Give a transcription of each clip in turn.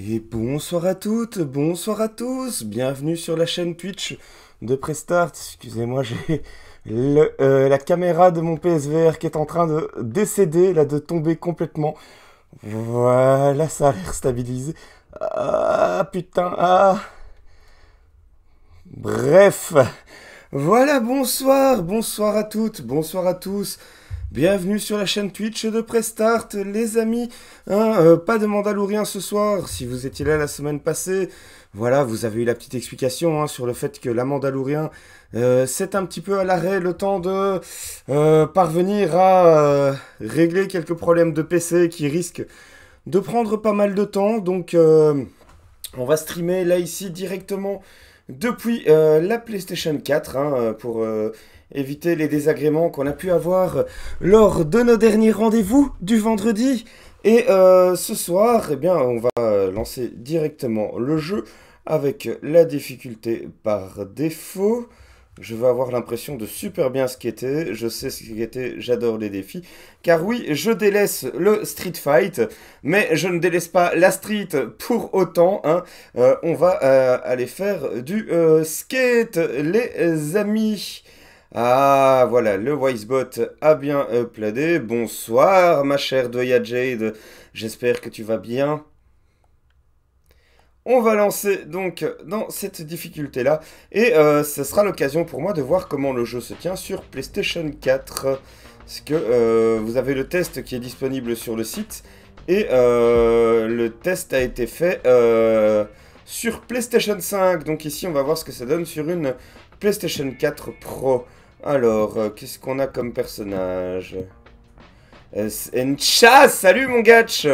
Et bonsoir à toutes, bonsoir à tous, bienvenue sur la chaîne Twitch de Prestart. Excusez-moi, j'ai euh, la caméra de mon PSVR qui est en train de décéder, là, de tomber complètement. Voilà, ça a l'air stabilisé. Ah, putain, ah. Bref, voilà, bonsoir, bonsoir à toutes, bonsoir à tous. Bienvenue sur la chaîne Twitch de Prestart, les amis. Hein, euh, pas de Mandalourien ce soir. Si vous étiez là la semaine passée, voilà, vous avez eu la petite explication hein, sur le fait que la Mandalourien, euh, c'est un petit peu à l'arrêt le temps de euh, parvenir à régler quelques problèmes de PC qui risquent de prendre pas mal de temps. Donc, on va streamer là ici directement depuis la PlayStation 4 hein, pour éviter les désagréments qu'on a pu avoir lors de nos derniers rendez-vous du vendredi. Et euh, ce soir, eh bien, on va lancer directement le jeu avec la difficulté par défaut. Je vais avoir l'impression de super bien skater. Je sais skater, j'adore les défis. Car oui, je délaisse le street fight, mais je ne délaisse pas la street pour autant. Hein. Euh, on va euh, aller faire du skate, les amis. Ah, voilà, le Wisebot a bien uploadé. Bonsoir, ma chère Doya Jade. J'espère que tu vas bien. On va lancer donc dans cette difficulté-là. Et euh, ce sera l'occasion pour moi de voir comment le jeu se tient sur PlayStation 4. Parce que euh, vous avez le test qui est disponible sur le site. Et euh, le test a été fait sur PlayStation 5. Donc ici, on va voir ce que ça donne sur une PlayStation 4 Pro. Alors, euh, qu'est-ce qu'on a comme personnage? Encha Salut mon gatch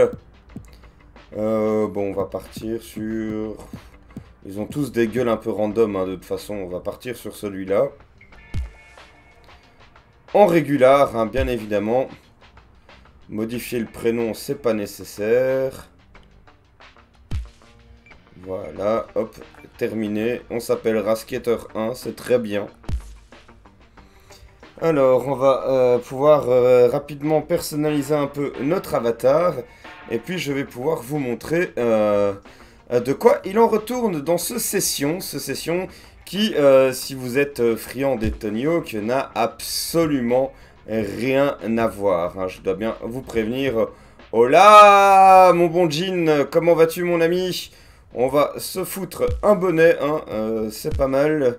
euh, Bon, on va partir sur... Ils ont tous des gueules un peu random, hein, de toute façon. On va partir sur celui-là. En régular, hein, bien évidemment. Modifier le prénom, c'est pas nécessaire. Voilà, hop, terminé. On s'appellera Skater 1, c'est très bien. Alors, on va euh, pouvoir euh, rapidement personnaliser un peu notre avatar. Et puis, je vais pouvoir vous montrer euh, de quoi il en retourne dans ce session. Ce session qui, si vous êtes friand des Tony Hawk, n'a absolument rien à voir. Hein. Je dois bien vous prévenir. Hola, mon bon Jean, comment vas-tu, mon ami? On va se foutre un bonnet, hein, c'est pas mal.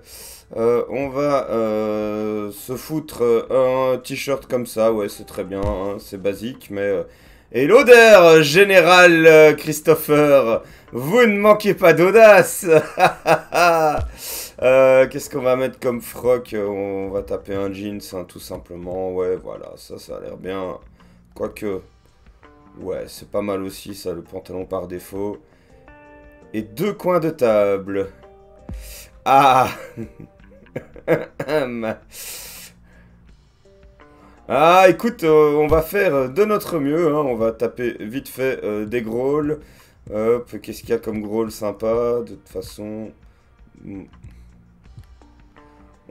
Euh, on va euh, se foutre euh, un t-shirt comme ça, ouais, c'est très bien, hein, c'est basique, mais... Et l'odeur générale, Christopher Vous ne manquez pas d'audace Qu'est-ce qu'on va mettre comme froc? On va taper un jeans, hein, tout simplement. Ouais, voilà, ça, ça a l'air bien. Quoique... Ouais, c'est pas mal aussi, ça, le pantalon par défaut. Et deux coins de table. Ah Ah, écoute, euh, on va faire de notre mieux. Hein. On va taper vite fait euh, des grôles. Hop, qu'est-ce qu'il y a comme grôle sympa De toute façon, hmm.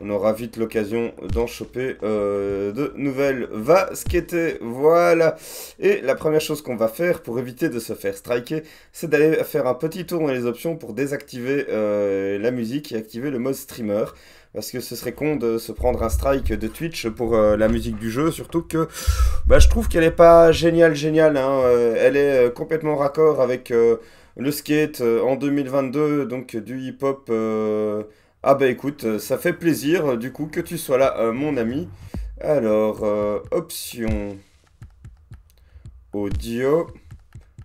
on aura vite l'occasion d'en choper euh, de nouvelles. Va skater, voilà. Et la première chose qu'on va faire pour éviter de se faire striker, c'est d'aller faire un petit tour dans les options pour désactiver la musique et activer le mode streamer parce que ce serait con de se prendre un strike de Twitch pour euh, la musique du jeu, surtout que bah, je trouve qu'elle est pas géniale, géniale. Hein. Euh, elle est euh, complètement raccord avec le skate en 2022, donc du hip-hop. Ah bah écoute, ça fait plaisir du coup que tu sois là, mon ami. Alors, option audio,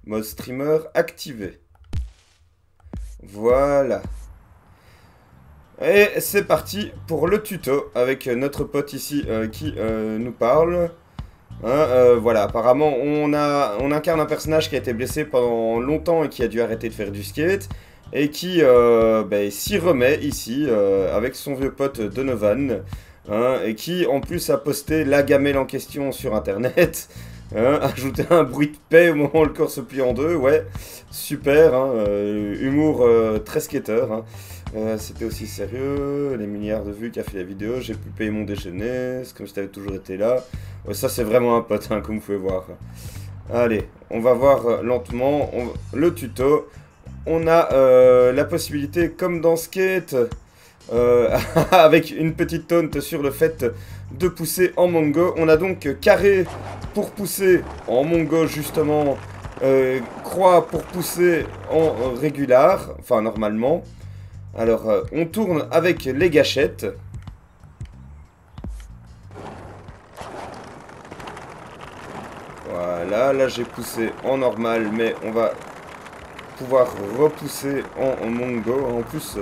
mode streamer activé. Voilà. Et c'est parti pour le tuto avec notre pote ici euh, qui euh, nous parle. Hein, euh, voilà, apparemment on, a, on incarne un personnage qui a été blessé pendant longtemps et qui a dû arrêter de faire du skate. Et qui ben, s'y remet ici avec son vieux pote Donovan. Hein, et qui en plus a posté la gamelle en question sur internet. Hein, ajouter un bruit de paix au moment où le corps se plie en deux, ouais, super, humour très skater. Euh, c'était aussi sérieux, les milliards de vues qu'a fait la vidéo, j'ai pu payer mon déjeuner, c'est comme si t'avais toujours été là. ça c'est vraiment un pote, hein, comme vous pouvez voir. Allez, on va voir euh, lentement le tuto. on a euh, la possibilité, comme dans Skate, avec une petite taunt sur le fait de pousser en Mongo. On a donc carré pour pousser en Mongo, justement, croix pour pousser en régular, enfin normalement. Alors, on tourne avec les gâchettes. Voilà, là j'ai poussé en normal, mais on va pouvoir repousser en, Mongo. En plus,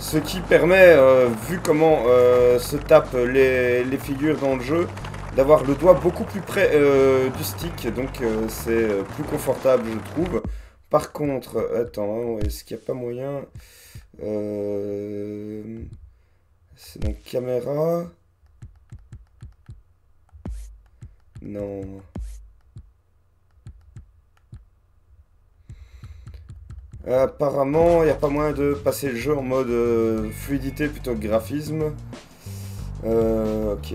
ce qui permet, euh, vu comment euh, se tapent les, figures dans le jeu, d'avoir le doigt beaucoup plus près euh, du stick. Donc c'est plus confortable, je trouve. Par contre, attends, est-ce qu'il n'y a pas moyen? C'est donc caméra. Non. Apparemment, il n'y a pas moyen de passer le jeu en mode euh, fluidité plutôt que graphisme. Euh, ok.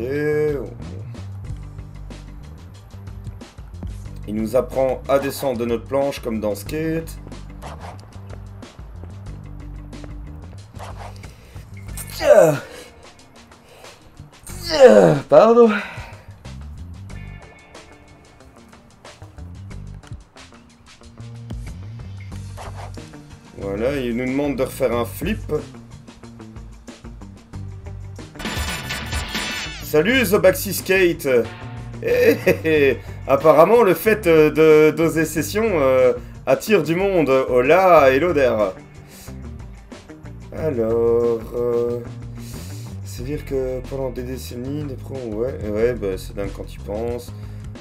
Il nous apprend à descendre de notre planche comme dans Skate. Pardon. Voilà, il nous demande de refaire un flip. Salut The Skate eh, Apparemment, le fait de d'oser session euh, attire du monde. Hola, hello there Alors... Euh, C'est-à-dire que pendant des décennies, des pros... Ouais, ouais, bah, c'est dingue quand il pense.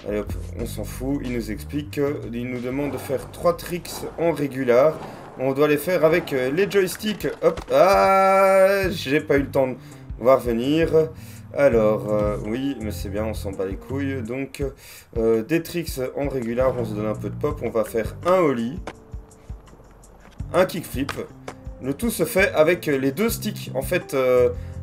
Allez hop, on s'en fout. Il nous explique qu'il nous demande de faire trois tricks en régular. On doit les faire avec euh, les joysticks. Hop. Ah, j'ai pas eu le temps de voir venir. Alors, euh, oui, mais c'est bien, on s'en bat les couilles. Donc, des tricks en régular, on se donne un peu de pop. On va faire un ollie, un kickflip. Le tout se fait avec les deux sticks. En fait,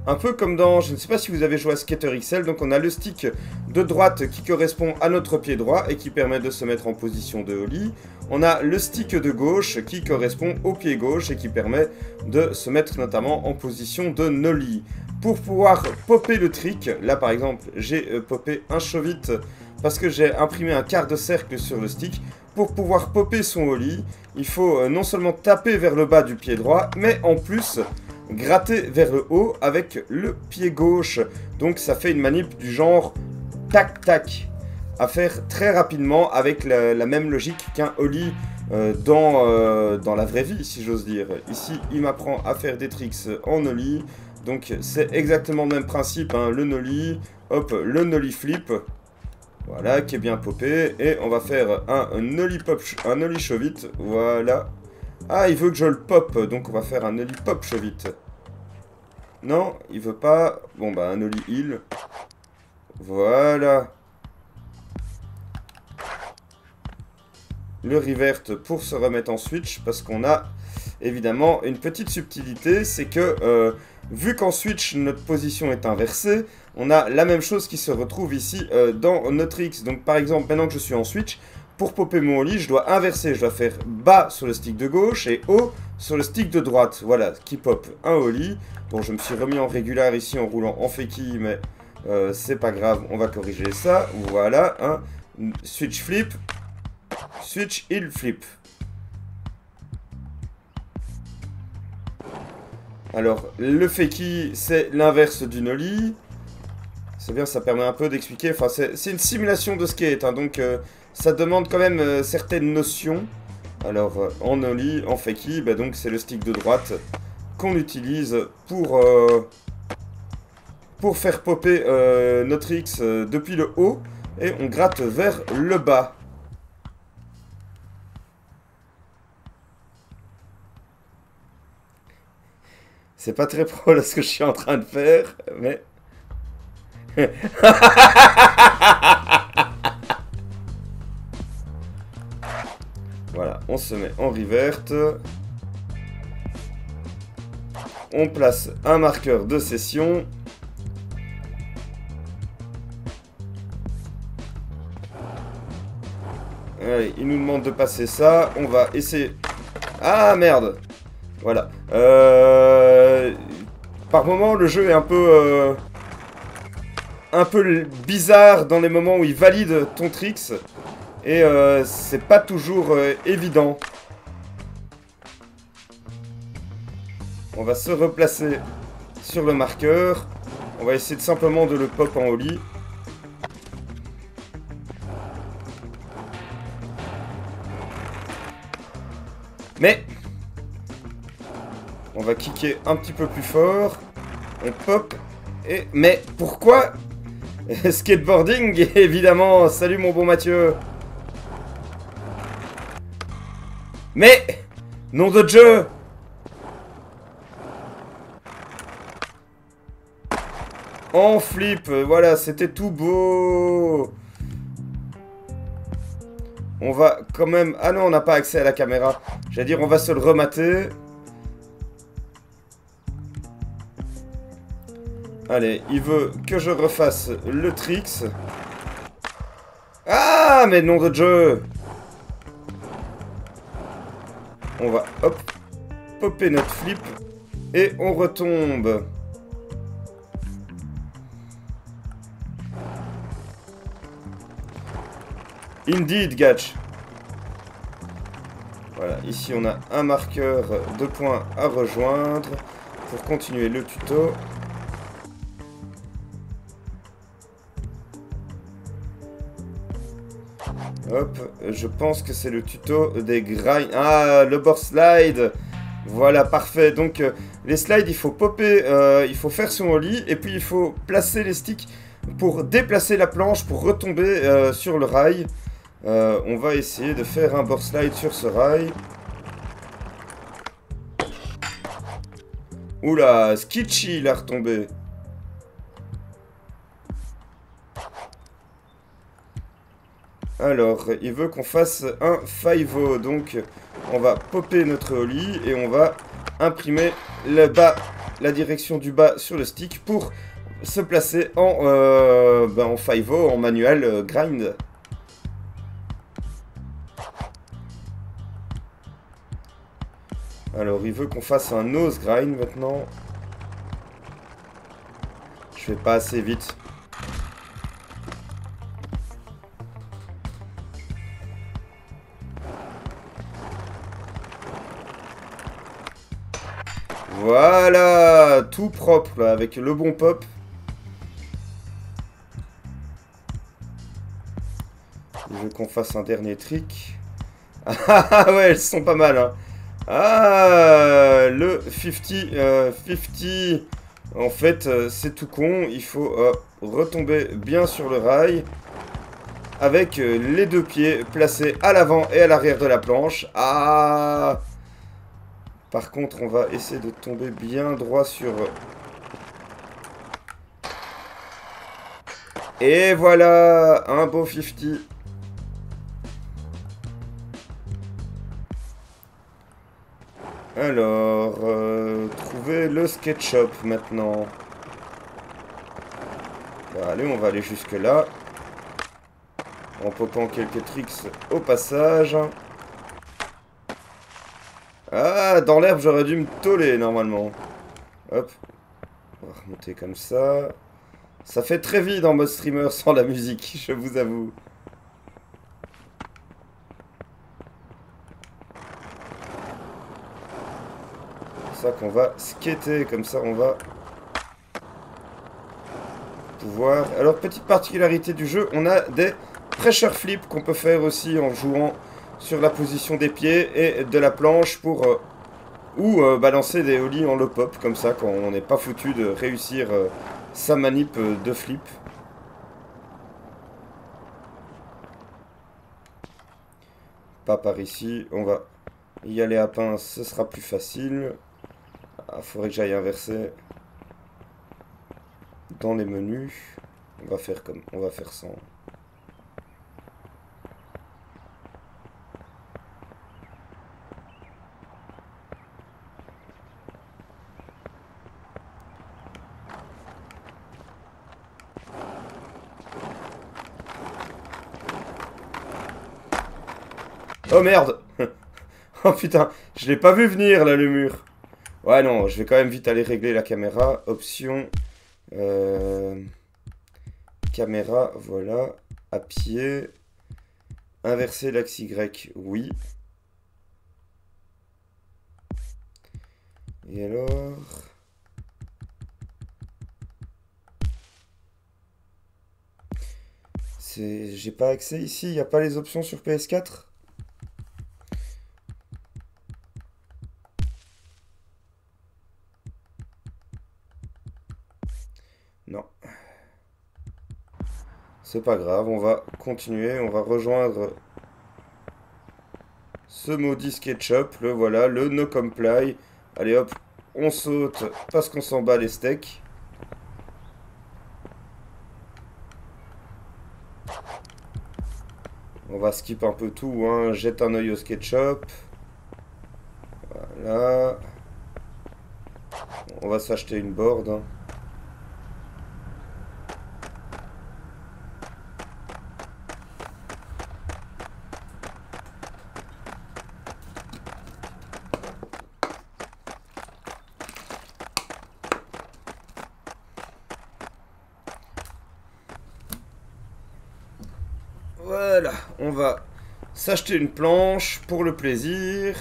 un peu comme dans, je ne sais pas si vous avez joué à Skater XL, donc on a le stick de droite qui correspond à notre pied droit et qui permet de se mettre en position de ollie. On a le stick de gauche qui correspond au pied gauche et qui permet de se mettre notamment en position de nollie. Pour pouvoir popper le trick, là par exemple j'ai euh, popé un chevit parce que j'ai imprimé un quart de cercle sur le stick. Pour pouvoir popper son ollie, il faut euh, non seulement taper vers le bas du pied droit, mais en plus gratter vers le haut avec le pied gauche. Donc ça fait une manip du genre tac-tac à faire très rapidement avec la, même logique qu'un Oli euh, dans, euh, dans la vraie vie, si j'ose dire. Ici, il m'apprend à faire des tricks en Oli. Donc, c'est exactement le même principe. Hein. le Nolly, hop, le Nolly flip. Voilà, qui est bien popé. Et on va faire un, Nolly pop, un Nolly chevit. Voilà. Ah, il veut que je le pop. Donc, on va faire un Nolly pop. Non, il veut pas. Bon, bah, un Nolly heal. Voilà. le revert pour se remettre en switch parce qu'on a évidemment une petite subtilité, c'est que euh, vu qu'en switch notre position est inversée, on a la même chose qui se retrouve ici euh, dans notre X. Donc par exemple, maintenant que je suis en switch, pour popper mon lit, je dois inverser, je dois faire bas sur le stick de gauche et haut sur le stick de droite. Voilà, qui pop un holly. Bon, je me suis remis en régular ici en roulant en fakie, mais euh, c'est pas grave, on va corriger ça. Voilà, un switch flip, Switch, il flip. Alors, le fakie, c'est l'inverse du nollie. C'est bien, ça permet un peu d'expliquer. Enfin, c'est une simulation de skate, hein, donc euh, ça demande quand même euh, certaines notions. Alors, euh, en nollie, en fakie, bah, donc c'est le stick de droite qu'on utilise pour, pour faire popper notre X depuis le haut. Et on gratte vers le bas. C'est pas très pro là ce que je suis en train de faire, mais... voilà, on se met en reverte. On place un marqueur de session. Allez, il nous demande de passer ça. On va essayer Ah merde Voilà. Euh... Par moment, le jeu est un peu... Euh, un peu bizarre dans les moments où il valide ton tricks. Et euh, c'est pas toujours euh, évident. On va se replacer sur le marqueur. On va essayer de simplement de le pop en holly. Mais on va kicker un petit peu plus fort. On pop. Et... Mais pourquoi Skateboarding, évidemment. Salut mon bon Mathieu. Mais Nom de Dieu En flip, voilà, c'était tout beau On va quand même... Ah non, on n'a pas accès à la caméra. J'allais dire, on va se le remater. Allez, il veut que je refasse le tricks. Ah, mais nom de Dieu On va, hop, popper notre flip. Et on retombe. Indeed, Gatch. Voilà, ici on a un marqueur de points à rejoindre pour continuer le tuto. Hop, je pense que c'est le tuto des grinds. Ah, le board slide Voilà, parfait. Donc, euh, les slides, il faut popper, euh, il faut faire son ollie, et puis il faut placer les sticks pour déplacer la planche, pour retomber euh, sur le rail. on va essayer de faire un board slide sur ce rail. Oula, Skitchy, il a retombé. Alors, il veut qu'on fasse un 5 donc on va popper notre holly et on va imprimer le bas, la direction du bas sur le stick pour se placer en, euh, ben, en 5 en manuel euh, grind. Alors, il veut qu'on fasse un nose grind maintenant. Je vais pas assez vite. Voilà Tout propre, avec le bon pop. Je veux qu'on fasse un dernier trick. Ah ouais, elles sont pas mal, hein. Ah, le 50, 50, euh, en fait, euh, c'est tout con. Il faut euh, retomber bien sur le rail avec les deux pieds placés à l'avant et à l'arrière de la planche. Ah par contre, on va essayer de tomber bien droit sur... Et voilà Un beau 50 Alors, euh, trouver le SketchUp maintenant. allez, on va aller jusque là. En popant quelques tricks au passage. Ah, dans l'herbe, j'aurais dû me toller, normalement. Hop. On va remonter comme ça. Ça fait très vide en mode streamer sans la musique, je vous avoue. Ça qu'on va skater, comme ça on va pouvoir... Alors, petite particularité du jeu, on a des pressure flips qu'on peut faire aussi en jouant sur la position des pieds et de la planche pour... Euh, ou euh, balancer des ollies en low pop, comme ça, quand on n'est pas foutu de réussir euh, sa manip de flip. Pas par ici, on va y aller à pince, ce sera plus facile. Ah, faudrait que j'aille inverser dans les menus. On va faire comme, on va faire sans. Oh merde Oh putain, je l'ai pas vu venir là le mur. Ouais non, je vais quand même vite aller régler la caméra. Option. Euh, caméra, voilà. À pied. Inverser l'axe Y, oui. Et alors? J'ai pas accès ici, il n'y a pas les options sur PS4 C'est pas grave, on va continuer, on va rejoindre ce maudit SketchUp, le voilà, le no comply. Allez hop, on saute parce qu'on s'en bat les steaks. On va skip un peu tout, hein. Jette un œil au SketchUp. Voilà. On va s'acheter une board. Hein. Voilà, on va s'acheter une planche pour le plaisir.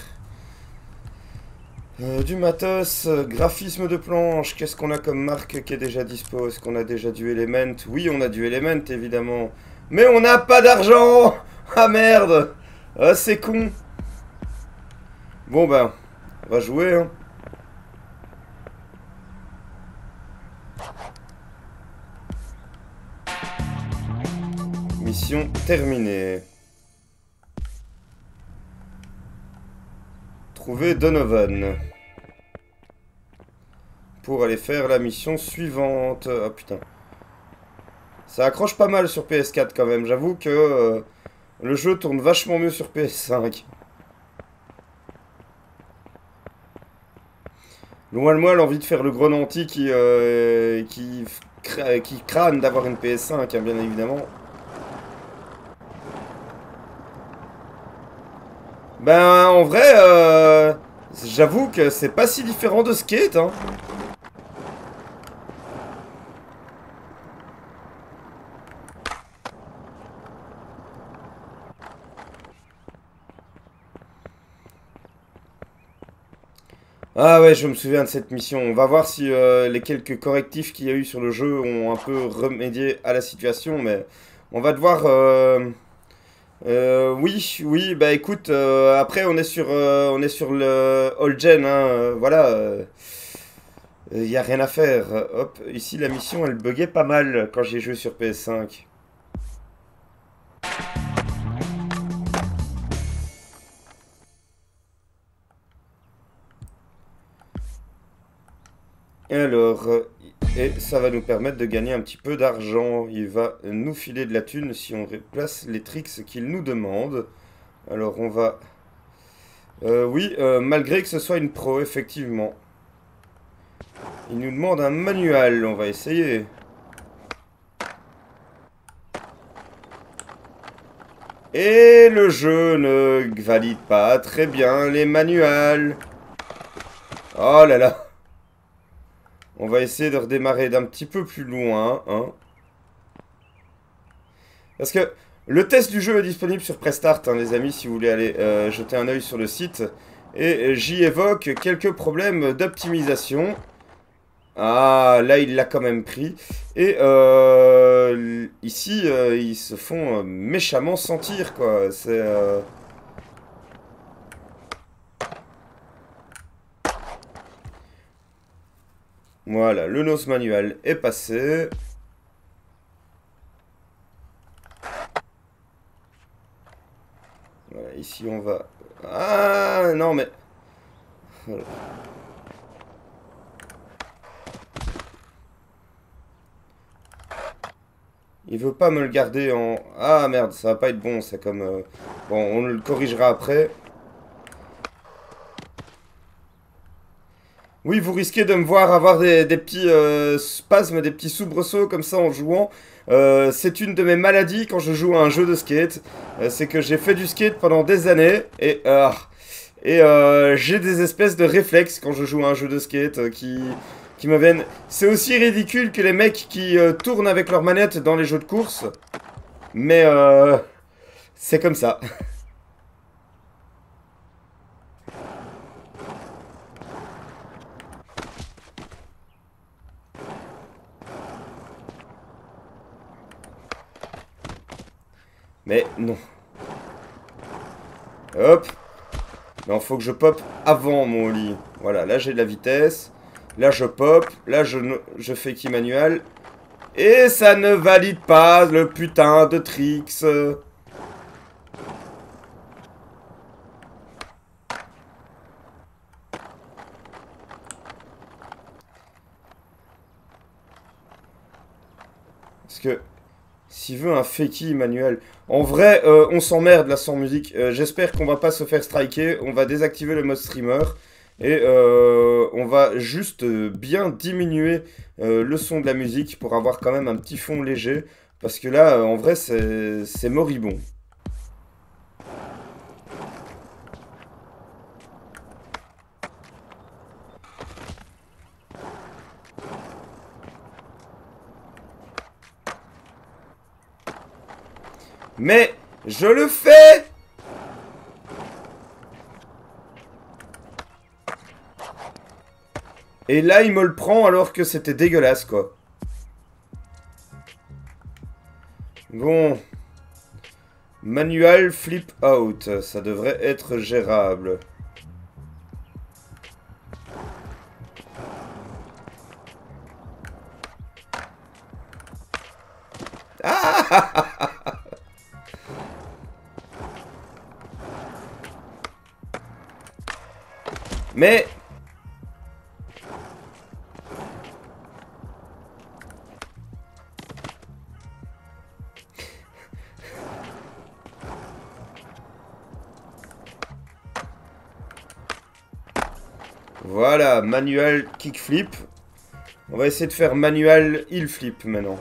Euh, du matos, graphisme de planche, qu'est-ce qu'on a comme marque qui est déjà dispo? Est-ce qu'on a déjà du Element? Oui, on a du Element, évidemment. Mais on n'a pas d'argent Ah merde Ah, c'est con Bon ben, on va jouer, hein. Mission terminée. Donovan. Pour aller faire la mission suivante. Ah putain. Ça accroche pas mal sur PS4 quand même. J'avoue que euh, le jeu tourne vachement mieux sur PS5. Loin de moi l'envie de faire le gros nanti qui, euh, qui, qui crâne d'avoir une PS5, hein, bien évidemment. Ben, en vrai, euh, j'avoue que c'est pas si différent de Skate, hein. Ah ouais, je me souviens de cette mission. On va voir si euh, les quelques correctifs qu'il y a eu sur le jeu ont un peu remédié à la situation, mais on va devoir... Euh, euh, oui, oui, bah écoute, euh, après on est sur, euh, on est sur le all gen, hein, voilà, il n'y a rien à faire. Hop, ici la mission elle buguait pas mal quand j'ai joué sur PS5. Alors, et ça va nous permettre de gagner un petit peu d'argent. Il va nous filer de la thune si on replace les tricks qu'il nous demande. Alors on va... Euh, oui, euh, malgré que ce soit une pro, effectivement. Il nous demande un manuel, on va essayer. Et le jeu ne valide pas très bien les manuels. Oh là là. On va essayer de redémarrer d'un petit peu plus loin. Hein. Parce que le test du jeu est disponible sur Prestart, hein, les amis, si vous voulez aller euh, jeter un oeil sur le site. Et j'y évoque quelques problèmes d'optimisation. Ah, là, il l'a quand même pris. Et euh, ici, euh, ils se font méchamment sentir, quoi. C'est... Voilà, le NOS manuel est passé. Voilà, ici on va... Ah non mais... Il veut pas me le garder en... Ah merde, ça va pas être bon, c'est comme... Euh, bon, on le corrigera après. Oui, vous risquez de me voir avoir des, petits euh, spasmes, des petits soubresauts comme ça en jouant. Euh, c'est une de mes maladies quand je joue à un jeu de skate. Euh, c'est que j'ai fait du skate pendant des années et, euh, j'ai des espèces de réflexes quand je joue à un jeu de skate qui, qui me viennent. C'est aussi ridicule que les mecs qui tournent avec leur manette dans les jeux de course. Mais c'est comme ça. Mais non. Hop. Non, faut que je pop avant mon lit. Voilà, là j'ai de la vitesse. Là je pop. Là je, je fais qui manuel. Et ça ne valide pas le putain de tricks. Parce que s'il veut un fakey manuel. En vrai, euh, on s'emmerde là sans musique. Euh, j'espère qu'on va pas se faire striker. On va désactiver le mode streamer. Et euh, on va juste bien diminuer le son de la musique pour avoir quand même un petit fond léger. Parce que là, en vrai, c'est moribond. Mais je le fais Et là, il me le prend alors que c'était dégueulasse, quoi. Bon. Manual flip out. Ça devrait être gérable. Mais... Voilà, manuel kickflip. On va essayer de faire manuel heel flip maintenant.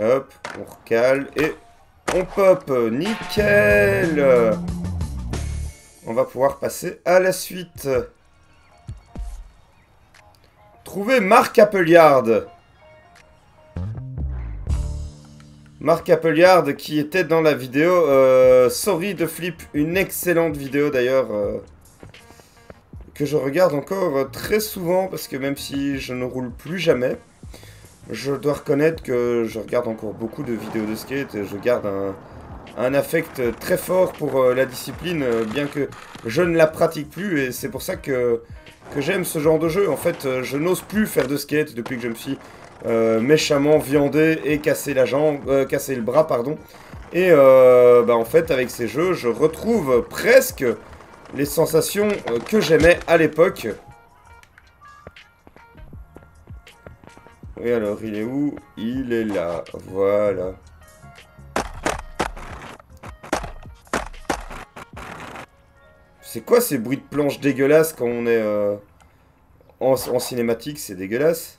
Hop, on recale et on pop. Nickel On va pouvoir passer à la suite. Trouver Marc Appleyard. Marc Appleyard qui était dans la vidéo euh, Sorry de Flip, une excellente vidéo d'ailleurs euh, que je regarde encore très souvent parce que même si je ne roule plus jamais, je dois reconnaître que je regarde encore beaucoup de vidéos de skate et je garde un, affect très fort pour euh, la discipline, euh, bien que je ne la pratique plus, et c'est pour ça que, que j'aime ce genre de jeu. En fait, euh, je n'ose plus faire de skate depuis que je me suis méchamment viandé et cassé la jambe, cassé le bras, pardon. Et bah, en fait, avec ces jeux, je retrouve presque les sensations que j'aimais à l'époque. Oui, alors, il est où? Il est là. Voilà. C'est quoi ces bruits de planche dégueulasses quand on est euh, en, cinématique C'est dégueulasse?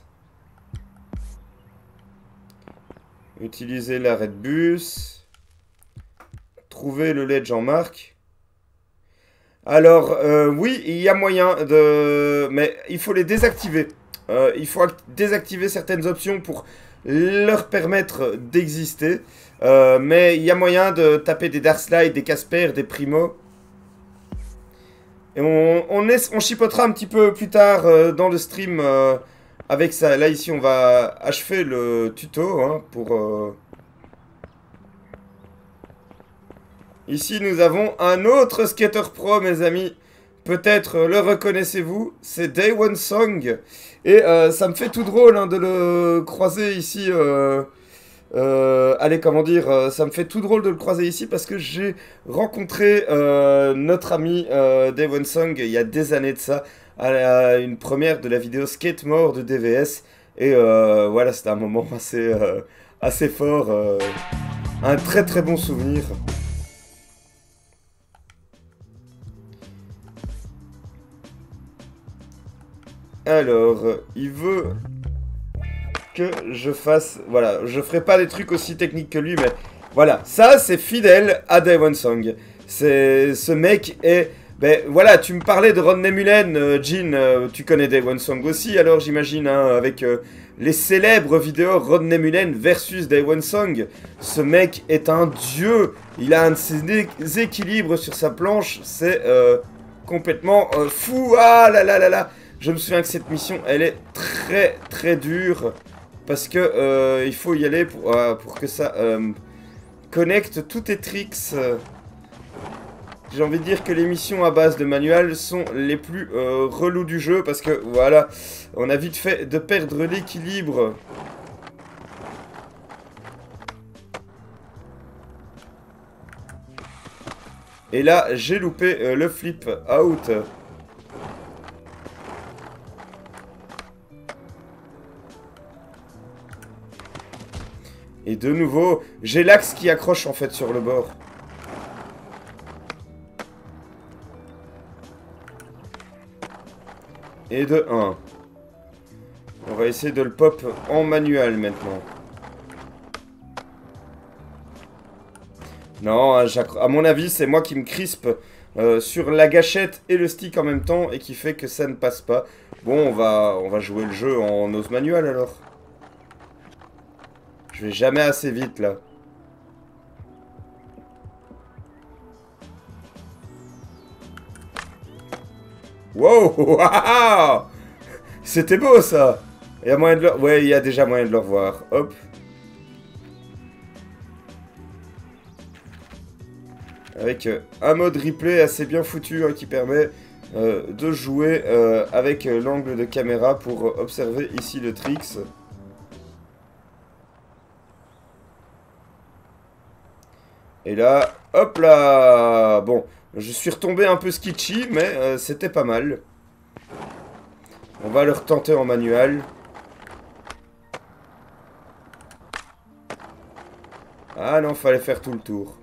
Utiliser l'arrêt de bus. Trouver le ledge en marque. Alors, euh, oui, il y a moyen de... Mais il faut les désactiver. Euh, il faut désactiver certaines options pour leur permettre d'exister. Euh, mais il y a moyen de taper des Dark Slide, des Casper, des Primo. Et on, on, chipotera un petit peu plus tard euh, dans le stream avec ça. Là, ici, on va achever le tuto hein, pour... Ici, nous avons un autre skater pro, mes amis. Peut-être le reconnaissez-vous, c'est Day One Song. Et euh, ça me fait tout drôle hein, de le croiser ici. Euh, euh, allez, comment dire, ça me fait tout drôle de le croiser ici parce que j'ai rencontré notre ami Day One Song il y a des années de ça, à, une première de la vidéo Skate More de DVS. Et voilà, c'était un moment assez, assez fort, un très très bon souvenir. Alors, il veut que je fasse... Voilà, je ferai pas des trucs aussi techniques que lui, mais... Voilà, ça c'est fidèle à Daewon Song. C'est... Ce mec est... Ben voilà, tu me parlais de Rodney Mullen, euh, Jean, euh, tu connais Daewon Song aussi, alors j'imagine, hein, avec euh, les célèbres vidéos Rodney Mullen versus Daewon Song. Ce mec est un dieu, il a un de ses équilibres sur sa planche, c'est complètement fou, ah là là là là Je me souviens que cette mission, elle est très très dure, parce que il faut y aller pour, pour que ça connecte tous tes tricks... J'ai envie de dire que les missions à base de manuel sont les plus euh, relous du jeu parce que voilà, on a vite fait de perdre l'équilibre. Et là, j'ai loupé euh, le flip out. Et de nouveau, j'ai l'axe qui accroche en fait sur le bord. Et de 1. On va essayer de le pop en manuel maintenant. Non, à mon avis, c'est moi qui me crispe euh, sur la gâchette et le stick en même temps et qui fait que ça ne passe pas. Bon, on va, on va jouer le jeu en ose manuel alors. Je vais jamais assez vite là. Wow C'était beau ça Il y a moyen de le... Il y a déjà moyen de le revoir. Hop. Avec euh, un mode replay assez bien foutu hein, qui permet euh, de jouer euh, avec l'angle de caméra pour observer ici le tricks. Et là, hop là Bon, je suis retombé un peu sketchy, mais euh, c'était pas mal. On va le retenter en manuel. Ah non, fallait faire tout le tour.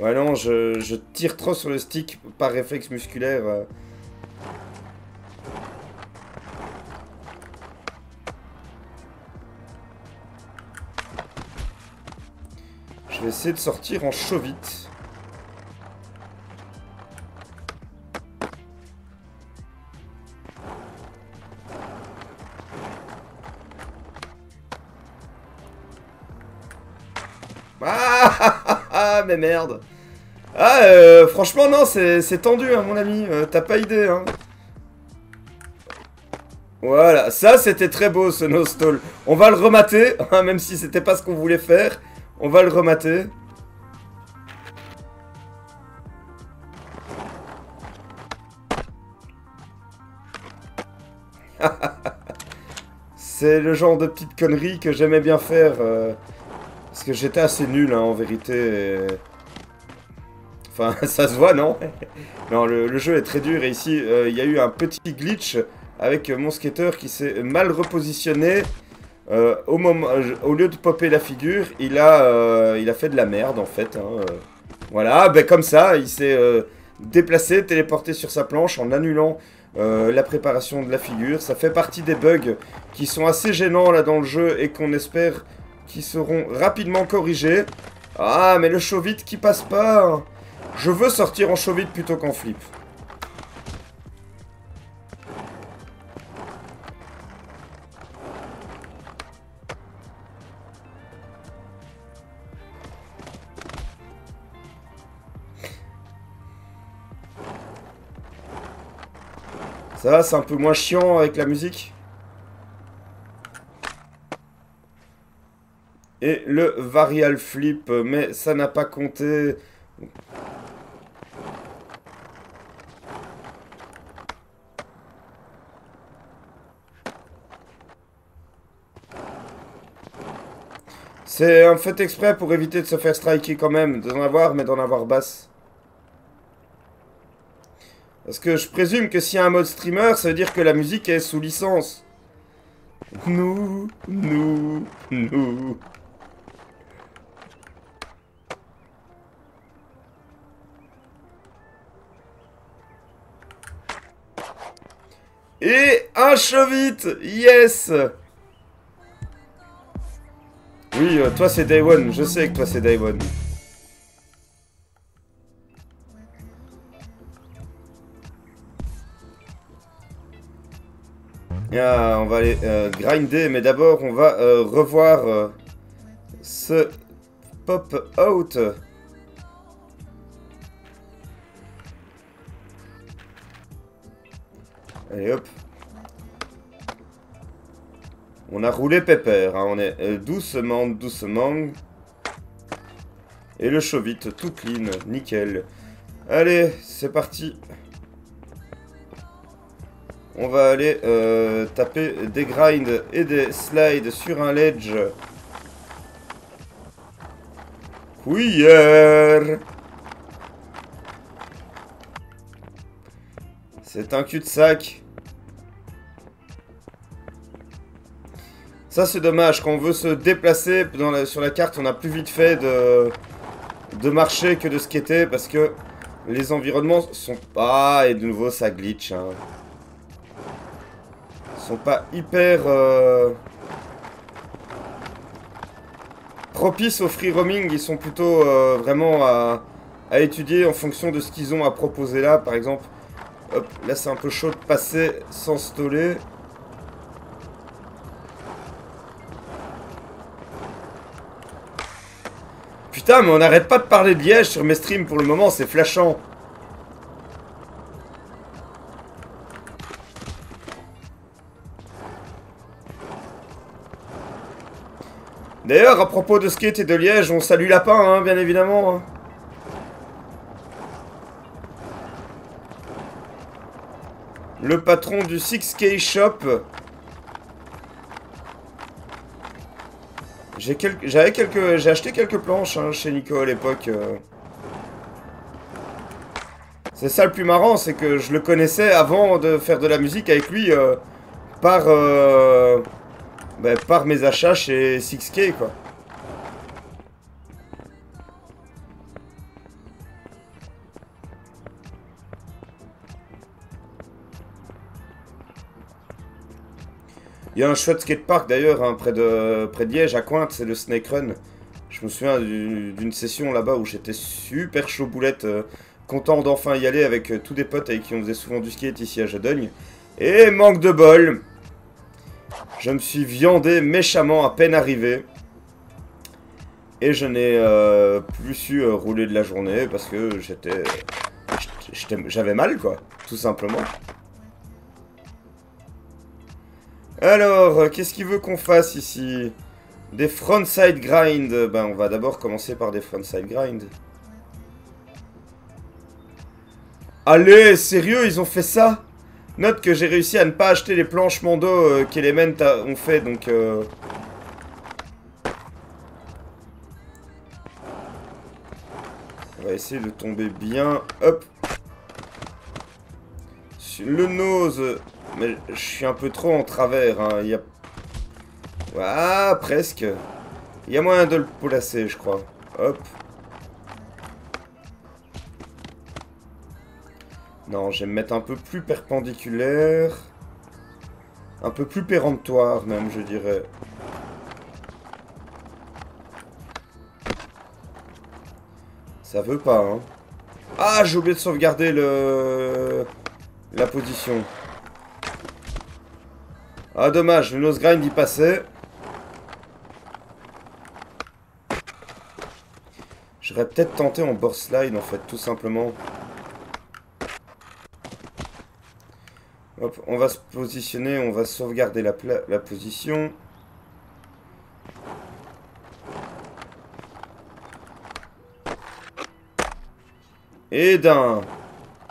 Ouais non, je, tire trop sur le stick par réflexe musculaire. Je vais essayer de sortir en chauvite. Ah, mais merde. Ah, euh, franchement, non, c'est tendu, hein, mon ami. Euh, t'as pas idée, hein. Voilà, ça, c'était très beau, ce no-stall. On va le remater, hein, même si c'était pas ce qu'on voulait faire. On va le remater. C'est le genre de petite connerie que j'aimais bien faire. Euh, parce que j'étais assez nul, hein, en vérité. Enfin, ça se voit, non? Non, le, jeu est très dur. Et ici, euh, il y a eu un petit glitch avec mon skater qui s'est mal repositionné. Euh, euh, au lieu de popper la figure, il a, euh, fait de la merde en fait. Hein, voilà, ben comme ça, il s'est déplacé, téléporté sur sa planche en annulant la préparation de la figure. Ça fait partie des bugs qui sont assez gênants là dans le jeu et qu'on espère qu'ils seront rapidement corrigés. Ah, mais le chauvite qui passe pas Je veux sortir en chauvite plutôt qu'en flip. Ça va, c'est un peu moins chiant avec la musique. Et le varial flip, mais ça n'a pas compté. C'est un fait exprès pour éviter de se faire striker quand même, d'en avoir, mais d'en avoir basse. Parce que je présume que s'il y a un mode streamer, ça veut dire que la musique est sous licence. Nous, nous, nous. Et un chevite Yes Oui, euh, toi c'est Day One, je sais que toi c'est Day One. Ah, on va aller euh, grinder, mais d'abord on va euh, revoir euh, ce pop-out. Allez hop. On a roulé pépère, hein, on est doucement, doucement. Et le vite, tout clean, nickel. Allez, c'est parti. On va aller euh, taper des grinds et des slides sur un ledge. Queer C'est un cul-de-sac. Ça c'est dommage, quand on veut se déplacer sur la carte, on a plus vite fait de, marcher que de skater parce que les environnements sont pas... et de nouveau ça glitch. Hein sont pas hyper euh, propices au free roaming. Ils sont plutôt euh, vraiment à, étudier en fonction de ce qu'ils ont à proposer là. Par exemple, hop, là c'est un peu chaud de passer sans stoller. Putain, mais on n'arrête pas de parler de Liège sur mes streams pour le moment, c'est flashant. D'ailleurs, à propos de skate et de Liège, on salue Lapin, hein, bien évidemment. Hein. Le patron du 6K Shop. J'ai acheté quelques planches hein, chez Nico à l'époque. Euh. C'est ça le plus marrant, c'est que je le connaissais avant de faire de la musique avec lui euh, par euh, bah, par mes achats chez 6K, quoi. Il y a un chouette skatepark d'ailleurs hein, près, de, près de Liège, à Cointe, c'est le Snake Run. Je me souviens d'une session là-bas où j'étais super chaud boulette, euh, content d'enfin y aller avec euh, tous des potes avec qui on faisait souvent du skate ici à Jadogne. Et manque de bol, je me suis viandé méchamment à peine arrivé. Et je n'ai euh, plus su euh, rouler de la journée parce que j'étais... J'avais mal, quoi. Tout simplement. Alors, qu'est-ce qu'il veut qu'on fasse ici? Des frontside grind. Ben, on va d'abord commencer par des frontside grind. Allez, sérieux, ils ont fait ça? Note que j'ai réussi à ne pas acheter les planches Mando euh, qu'Element ont fait, donc... Euh... On va essayer de tomber bien. Hop Le nose... Mais je suis un peu trop en travers, hein. Il y a... Ah, presque. Il y a moyen de le placer, je crois. Hop. Non, je vais me mettre un peu plus perpendiculaire. Un peu plus péremptoire même, je dirais. Ça veut pas, hein. Ah, j'ai oublié de sauvegarder le... La position. Ah, dommage, le nose grind y passait. J'aurais peut-être tenté en board slide, en fait, tout simplement. Hop, on va se positionner, on va sauvegarder la, la position. Et d'un...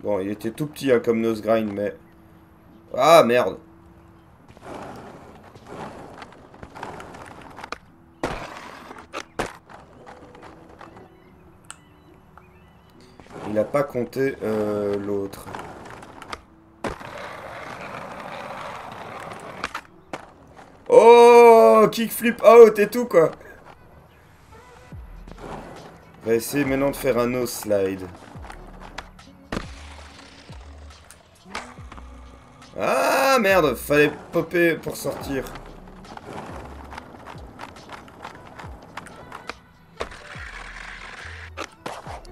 Bon, il était tout petit hein, comme nose grind, mais... Ah, merde Il n'a pas compté euh, l'autre. Oh, kickflip out et tout, quoi. On va essayer maintenant de faire un no slide. Ah merde, fallait popper pour sortir.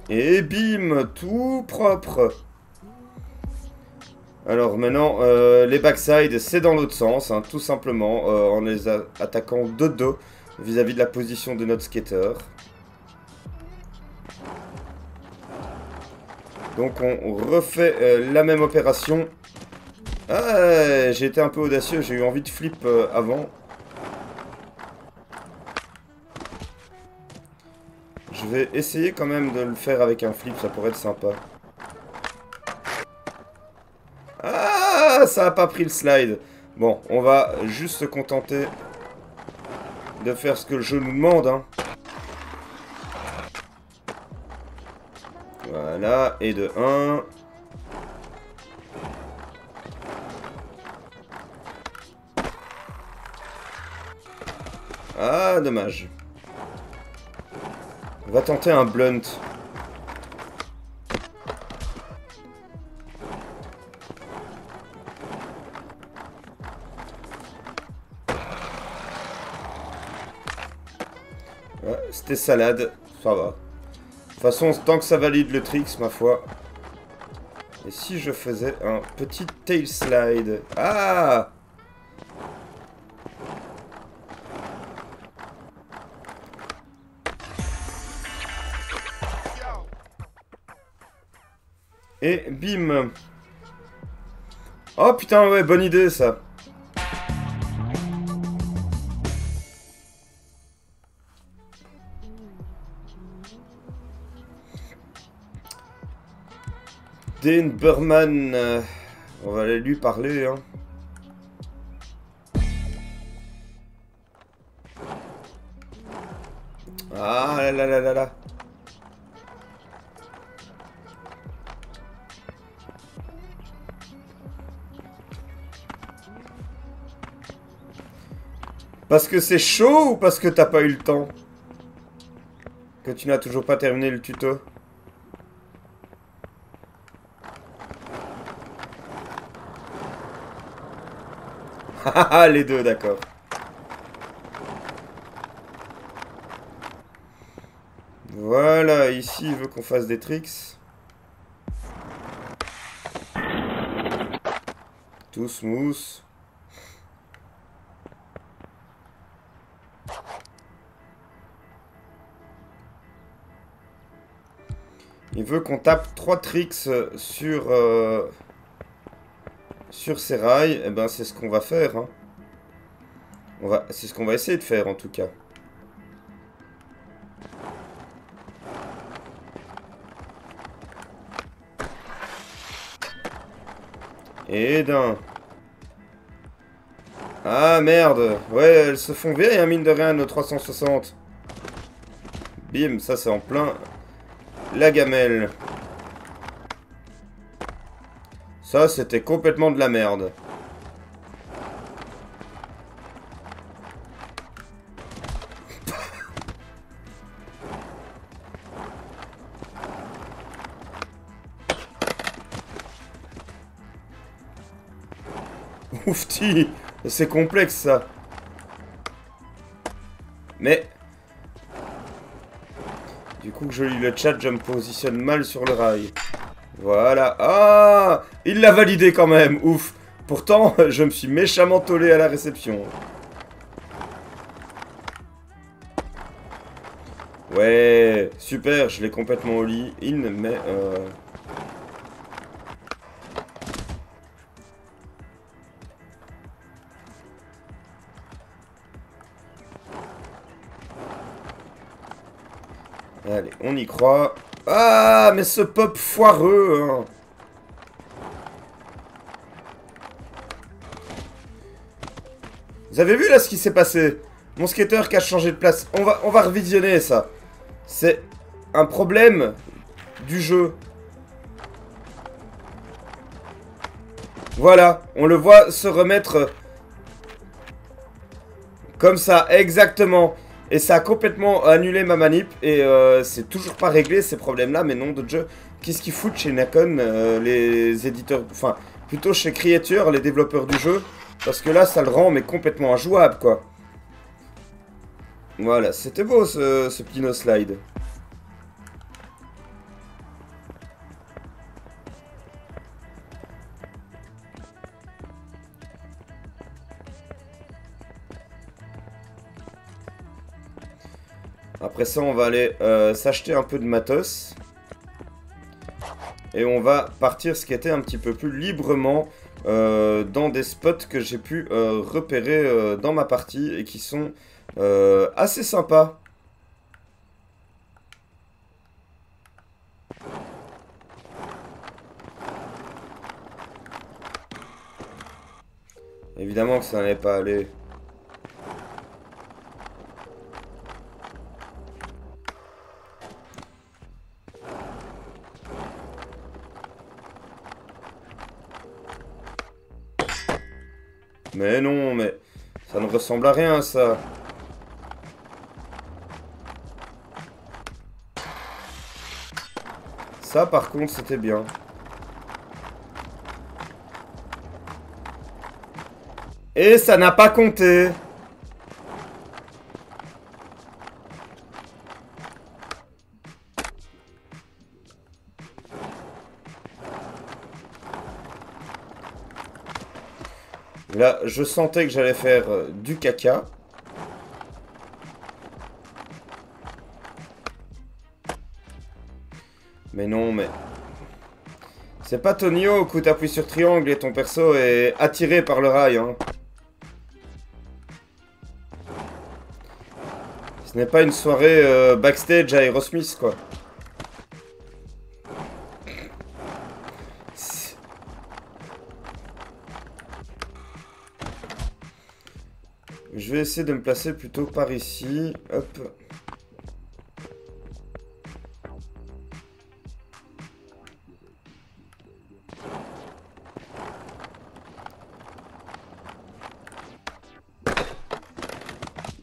Et bim, tout propre. Alors maintenant, euh, les backside, c'est dans l'autre sens, hein, tout simplement, euh, en les attaquant de dos vis-à-vis de la position de notre skater. Donc on refait euh, la même opération. Ah, j'ai été un peu audacieux, j'ai eu envie de flip avant. Je vais essayer quand même de le faire avec un flip, ça pourrait être sympa. Ça a pas pris le slide. Bon, on va juste se contenter de faire ce que le jeu nous demande. Hein. Voilà, et de 1. Ah, dommage. On va tenter un blunt. C'était salade, ça va. De toute façon, tant que ça valide le tricks, ma foi. Et si je faisais un petit tail slide? Ah Et bim Oh putain, ouais, bonne idée ça Dane Burman, euh, on va aller lui parler. Hein. Ah là là là là là. Parce que c'est chaud ou parce que t'as pas eu le temps? Que tu n'as toujours pas terminé le tuto Ah, les deux, d'accord. Voilà, ici, il veut qu'on fasse des tricks. Tout smooth. Il veut qu'on tape trois tricks sur, euh, sur ces rails. Eh ben c'est ce qu'on va faire. Hein. Va, c'est ce qu'on va essayer de faire en tout cas. Et d'un. Ah merde Ouais, elles se font vieilles, hein, mine de rien, nos 360. Bim, ça c'est en plein la gamelle. Ça, c'était complètement de la merde. Oufti C'est complexe, ça. Mais du coup, je lis le chat, je me positionne mal sur le rail. Voilà. Ah Il l'a validé quand même. Ouf. Pourtant, je me suis méchamment tollé à la réception. Ouais, super, je l'ai complètement all-in, mais... Euh... Allez, on y croit. Ah, mais ce pop foireux hein. Vous avez vu là ce qui s'est passé? Mon skater qui a changé de place. On va, on va revisionner ça. C'est un problème du jeu. Voilà, on le voit se remettre comme ça, exactement. Et ça a complètement annulé ma manip. Et euh, c'est toujours pas réglé ces problèmes-là. Mais non, de jeu. qu'est-ce qu'ils foutent chez Nacon, euh, les éditeurs, enfin, plutôt chez Creature, les développeurs du jeu, parce que là, ça le rend mais complètement injouable, quoi. Voilà, c'était beau ce, ce petit no slide. Après ça, on va aller euh, s'acheter un peu de matos. Et on va partir ce qui était un petit peu plus librement euh, dans des spots que j'ai pu euh, repérer dans ma partie et qui sont assez sympas. Évidemment que ça n'allait pas aller. Mais non, mais ça ne ressemble à rien, ça. Ça, par contre, c'était bien. Et ça n'a pas compté. Là, je sentais que j'allais faire euh, du caca. Mais non, mais... C'est pas Tonio où t'appuies sur triangle et ton perso est attiré par le rail, hein. Ce n'est pas une soirée euh, backstage à Aerosmith, quoi. Essayer de me placer plutôt par ici. Hop.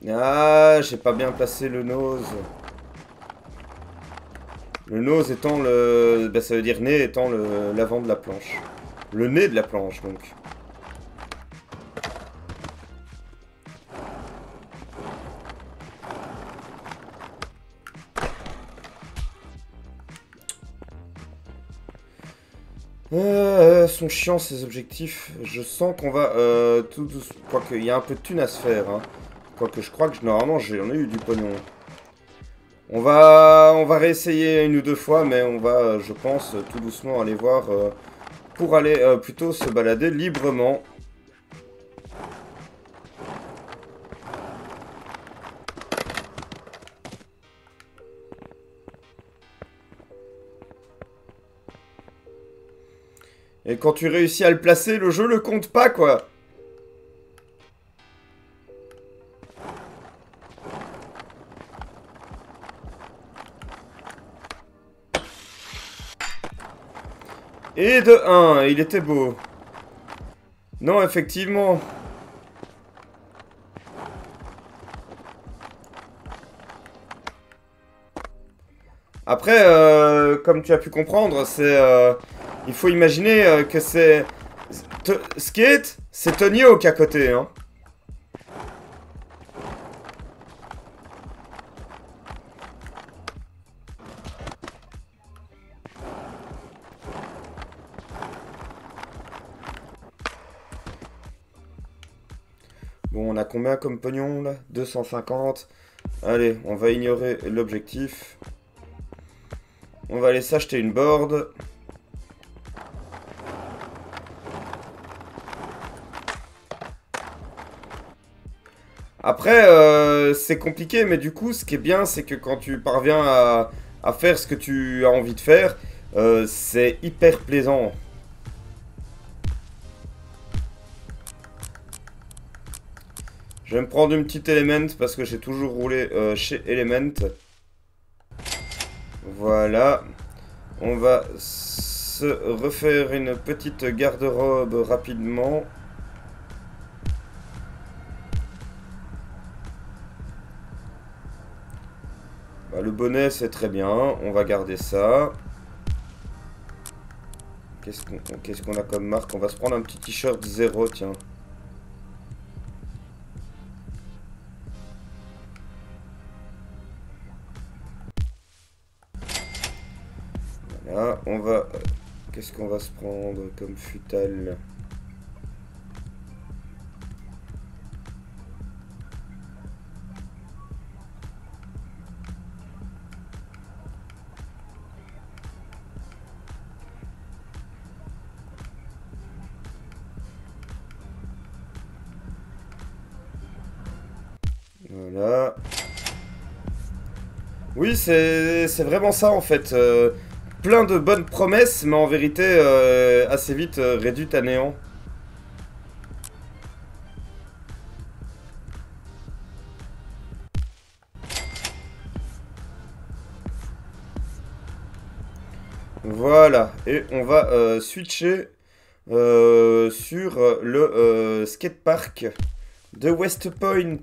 Ah, j'ai pas bien placé le nose. Le nose étant le... Ben, ça veut dire nez étant l'avant de la planche. Le nez de la planche, donc. Sont ces objectifs. Je sens qu'on va euh, tout doucement. Quoique, il y a un peu de thunes à se faire. Hein. Quoique, je crois que normalement, j'en ai eu du pognon. On va, on va réessayer une ou deux fois, mais on va, je pense, tout doucement aller voir euh, pour aller euh, plutôt se balader librement. Et quand tu réussis à le placer, le jeu le compte pas, quoi. Et de 1, il était beau. Non, effectivement. Après, euh, comme tu as pu comprendre, c'est... Euh, il faut imaginer euh, que c'est... Skate, c'est Tony Hawk à côté, hein. Bon, on a combien comme pognon là? 250. Allez, on va ignorer l'objectif. On va aller s'acheter une board. Après, euh, c'est compliqué, mais du coup, ce qui est bien, c'est que quand tu parviens à, faire ce que tu as envie de faire, euh, c'est hyper plaisant. Je vais me prendre une petite Element parce que j'ai toujours roulé euh, chez Element. Voilà. On va se refaire une petite garde-robe rapidement. Bah, le bonnet, c'est très bien. On va garder ça. Qu'est-ce qu'on a comme marque? On va se prendre un petit t-shirt zéro, tiens. Voilà, on va... Qu'est-ce qu'on va se prendre comme futal? C'est vraiment ça en fait. Euh, plein de bonnes promesses, mais en vérité euh, assez vite euh, réduites à néant. Voilà, et on va switcher sur le skatepark de West Point.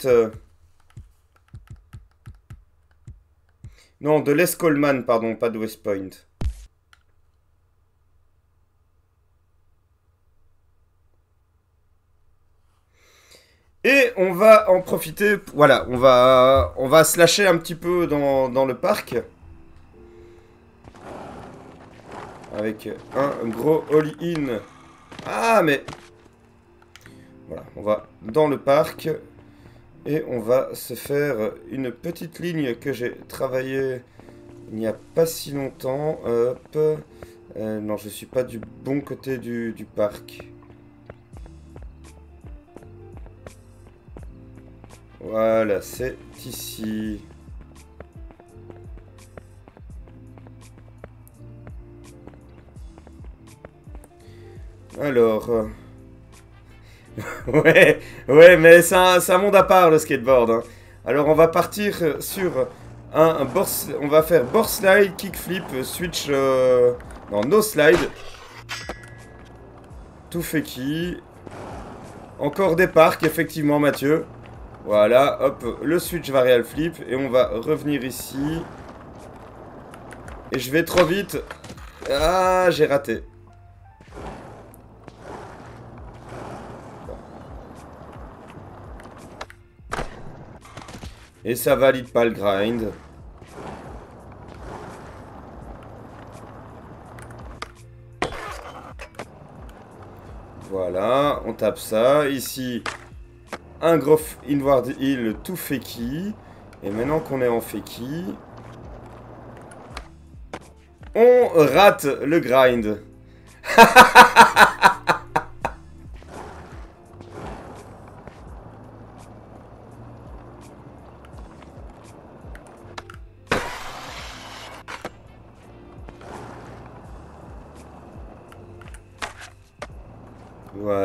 Non, de Les Coleman, pardon, pas de West Point. Et on va en profiter, voilà, on va, on va se lâcher un petit peu dans, dans le parc. Avec un gros all-in. Ah, mais... Voilà, on va dans le parc. Et on va se faire une petite ligne que j'ai travaillée il n'y a pas si longtemps. Hop. Euh, non, je suis pas du bon côté du, parc. Voilà, c'est ici. Alors... Euh, ouais, ouais, mais c'est un, monde à part le skateboard. Hein. Alors on va partir sur un, board, on va faire board slide, kickflip, switch, euh, non, no slide. Tout fait qui? Encore des parcs, effectivement, Mathieu. Voilà, hop, le switch varial flip. Et on va revenir ici. Et je vais trop vite. Ah, j'ai raté. Et ça valide pas le grind. Voilà, on tape ça. Ici, un gros inward heal tout qui Et maintenant qu'on est en qui on rate le grind.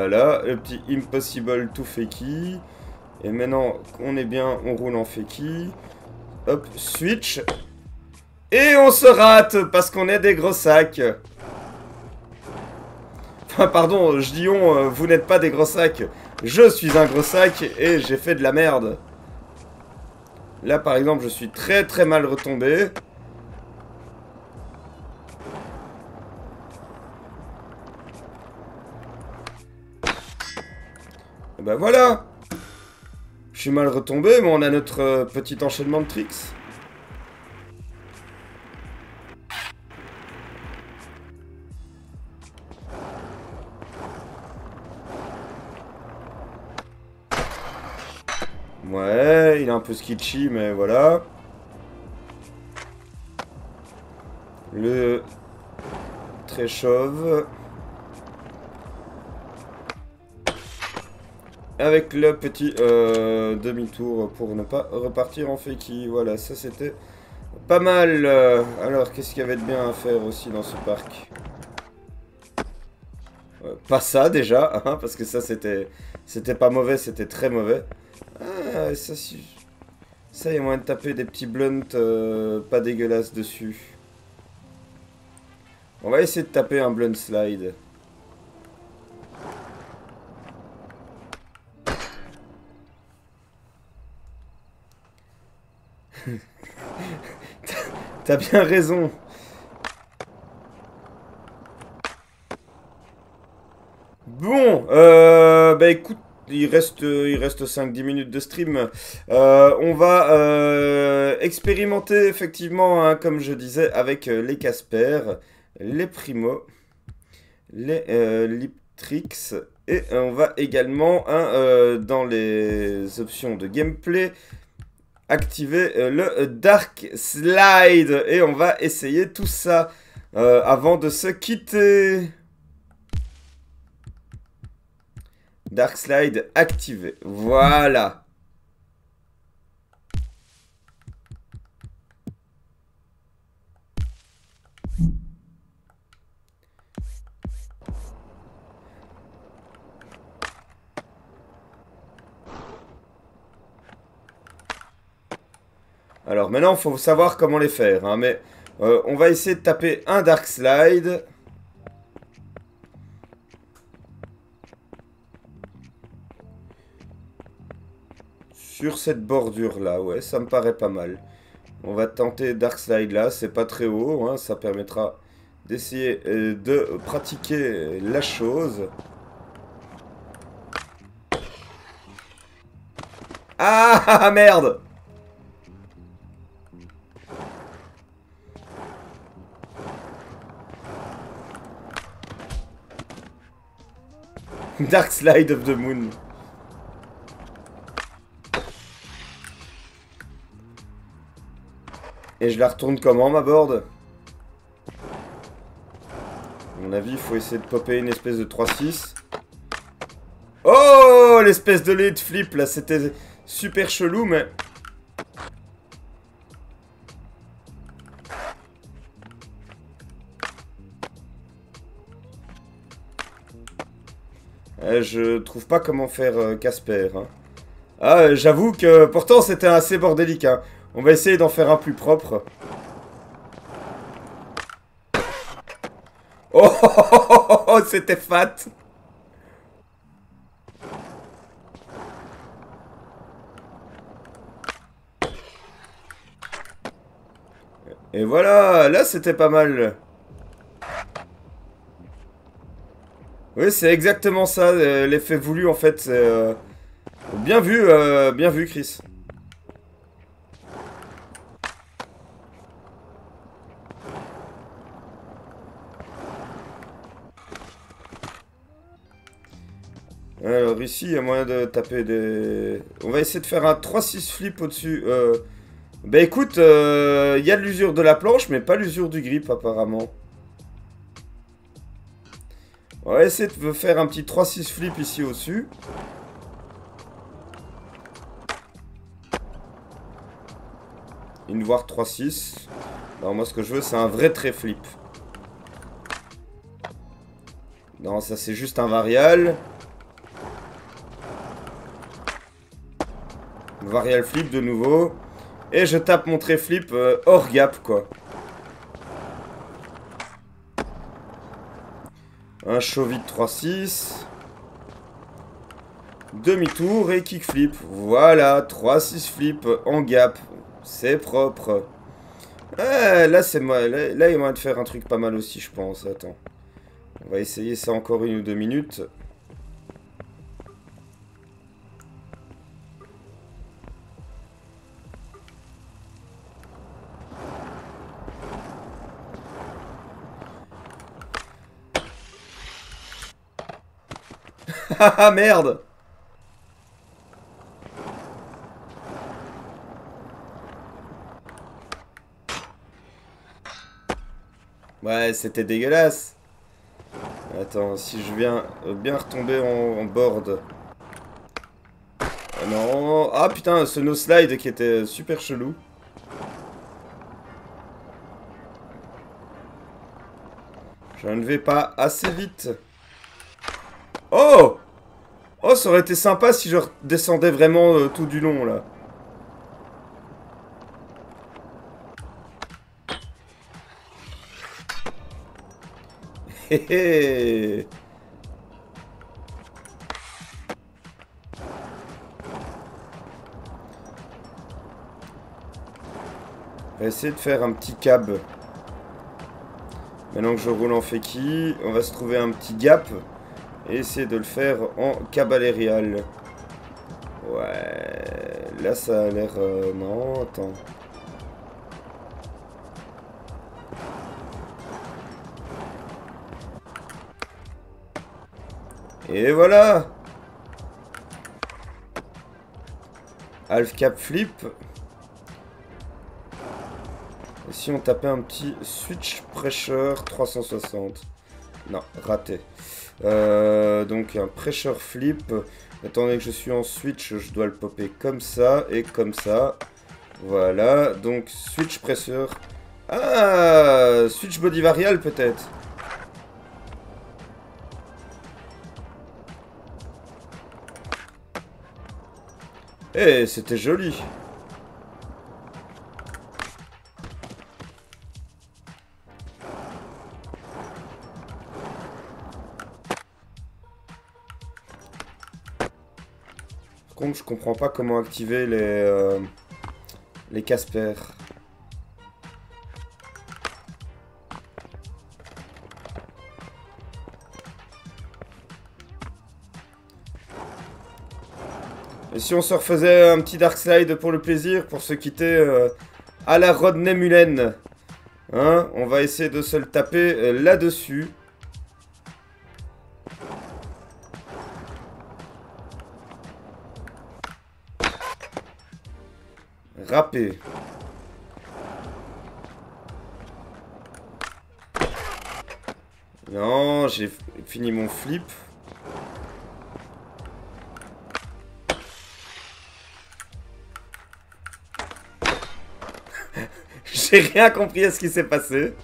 Voilà, le petit Impossible to Fakey. Et maintenant qu'on est bien, on roule en Fakey. Hop, switch. Et on se rate parce qu'on est des gros sacs. Enfin, pardon, je dis on, euh, vous n'êtes pas des gros sacs. Je suis un gros sac et j'ai fait de la merde. Là, par exemple, je suis très très mal retombé. Bah voilà Je suis mal retombé, mais on a notre euh, petit enchaînement de tricks. Ouais, il est un peu sketchy, mais voilà. Le très chauve. Avec le petit euh, demi-tour pour ne pas repartir en fakie. Voilà, ça c'était pas mal. Alors, qu'est-ce qu'il y avait de bien à faire aussi dans ce parc? Euh, Pas ça déjà, hein, parce que ça c'était c'était pas mauvais, c'était très mauvais. Ah, ça, ça y a moyen de taper des petits blunts euh, pas dégueulasses dessus. On va essayer de taper un blunt slide. T'as bien raison. Bon, euh, bah écoute, il reste, il reste 5-10 minutes de stream. Euh, on va euh, expérimenter effectivement, hein, comme je disais, avec les Casper, les Primo, les Liptrix. Et on va également, hein, dans les options de gameplay, activer euh, le Dark Slide. Et on va essayer tout ça euh, avant de se quitter. Dark Slide activé. Voilà. Alors maintenant, il faut savoir comment les faire. hein, mais euh, on va essayer de taper un Dark Slide. Sur cette bordure là, ouais, ça me paraît pas mal. On va tenter Dark Slide là, c'est pas très haut, hein, ça permettra d'essayer euh, de pratiquer la chose. Ah merde Dark Slide of the Moon. Et je la retourne comment ma board? À mon avis, il faut essayer de popper une espèce de 3-6. Oh L'espèce de lead flip là, c'était super chelou, mais... je trouve pas comment faire euh, Casper. hein. Ah, euh, j'avoue que pourtant c'était assez bordélique. hein. On va essayer d'en faire un plus propre. Oh, oh, oh, oh, oh, c'était fat. Et voilà, là c'était pas mal. Oui, c'est exactement ça, euh, l'effet voulu en fait. euh, Bien vu, euh, bien vu, Chris. Alors ici, il y a moyen de taper des... On va essayer de faire un 3-6 flip au-dessus. Euh... Bah écoute, euh, il y a de l'usure de la planche, mais pas l'usure du grip apparemment. On va essayer de faire un petit 3-6 flip ici au-dessus. Une voire 3-6. Non, moi ce que je veux c'est un vrai trait flip. Non, ça c'est juste un varial. Varial flip de nouveau. Et je tape mon trait flip euh, hors gap quoi. Un show vide 3-6. Demi-tour et kickflip. Voilà, 3-6 flip en gap. C'est propre. Ah, là, c'est moi. Là, il y a de faire un truc pas mal aussi, je pense. Attends. On va essayer ça encore une ou deux minutes. Ah merde Ouais, c'était dégueulasse. Attends, si je viens euh, bien retomber en, board. Ah non. Ah putain, ce no slide qui était super chelou. Je ne vais pas assez vite. Oh, ça aurait été sympa si je descendais vraiment euh, tout du long, là. Hé hé On va essayer de faire un petit cab. Maintenant que je roule en feki, on va se trouver un petit gap. Et essayer de le faire en cabalérial. Ouais, là ça a l'air... Euh, non, attends. Et voilà Half cap flip. Et si on tapait un petit switch pressure 360 Non, raté. Euh, donc un pressure flip. Attendez que je suis en switch, je dois le popper comme ça et comme ça. Voilà, donc switch pressure. Ah Switch body varial peut-être Eh, c'était joli. Contre, je comprends pas comment activer les, euh, Casper. Et si on se refaisait un petit Dark Slide pour le plaisir, pour se quitter euh, à la Rodney Mullen Hein On va essayer de se le taper euh, là-dessus. Non, j'ai fini mon flip. J'ai rien compris à ce qui s'est passé.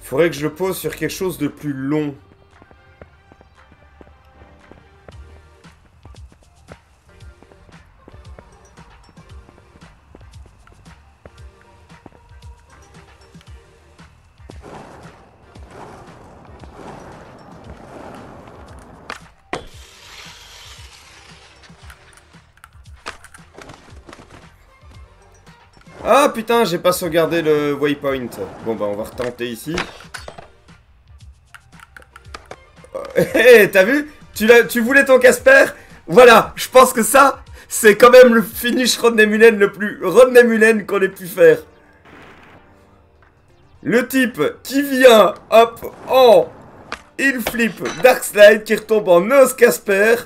Faudrait que je le pose sur quelque chose de plus long. Putain, j'ai pas sauvegardé le waypoint. Bon bah on va retenter ici. Hé, hey, t'as vu? Tu, voulais ton Casper? Voilà, je pense que ça, c'est quand même le finish Rodney Mullen le plus Rodney Mullen qu'on ait pu faire. Le type qui vient, hop, en il flip Dark Slide, qui retombe en Nose Casper,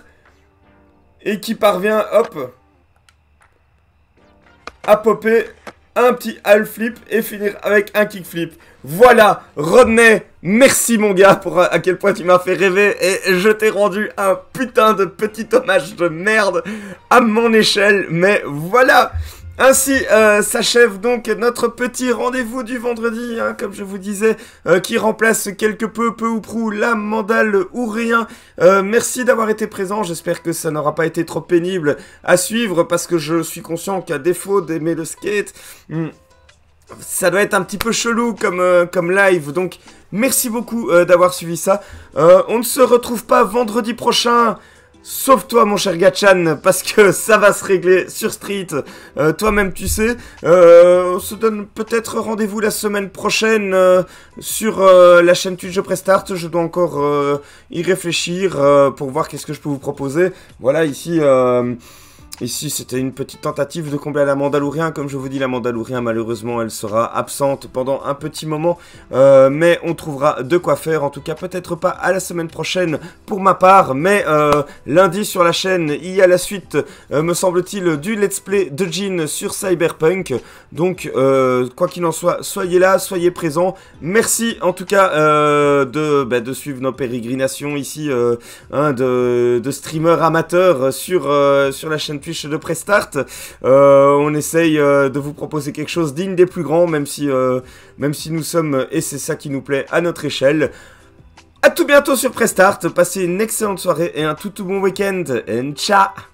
et qui parvient, hop, à popper un petit half flip et finir avec un kick flip. Voilà, Rodney, merci mon gars pour à quel point tu m'as fait rêver et je t'ai rendu un putain de petit hommage de merde à mon échelle, mais voilà ainsi euh, s'achève donc notre petit rendez-vous du vendredi, hein, comme je vous disais, euh, qui remplace quelque peu, peu ou prou, la mandale ou rien. Euh, merci d'avoir été présent, j'espère que ça n'aura pas été trop pénible à suivre, parce que je suis conscient qu'à défaut d'aimer le skate... Hmm, ça doit être un petit peu chelou comme, comme live, donc merci beaucoup d'avoir suivi ça. on ne se retrouve pas vendredi prochain Sauf toi mon cher Gachan, parce que ça va se régler sur Street, euh, toi-même tu sais. Euh, on se donne peut-être rendez-vous la semaine prochaine euh, sur la chaîne Twitch de Prestart. Je dois encore y réfléchir pour voir qu'est-ce que je peux vous proposer. Voilà, ici... Ici, c'était une petite tentative de combler la Mandalourien. Comme je vous dis, la Mandalourien, malheureusement, elle sera absente pendant un petit moment. Euh, mais on trouvera de quoi faire. En tout cas, peut-être pas à la semaine prochaine pour ma part. Mais euh, lundi sur la chaîne, il y a la suite, euh, me semble-t-il, du let's play de Jean sur Cyberpunk. Donc, quoi qu'il en soit, soyez là, soyez présents. Merci en tout cas de, bah, de suivre nos pérégrinations ici hein, de, de streamers amateurs sur, sur la chaîne Twitch de Prestart. Euh, on essaye euh, de vous proposer quelque chose digne des plus grands, même si, euh, même si nous sommes, et c'est ça qui nous plaît, à notre échelle. A tout bientôt sur Prestart, passez une excellente soirée et un tout tout bon week-end, et ciao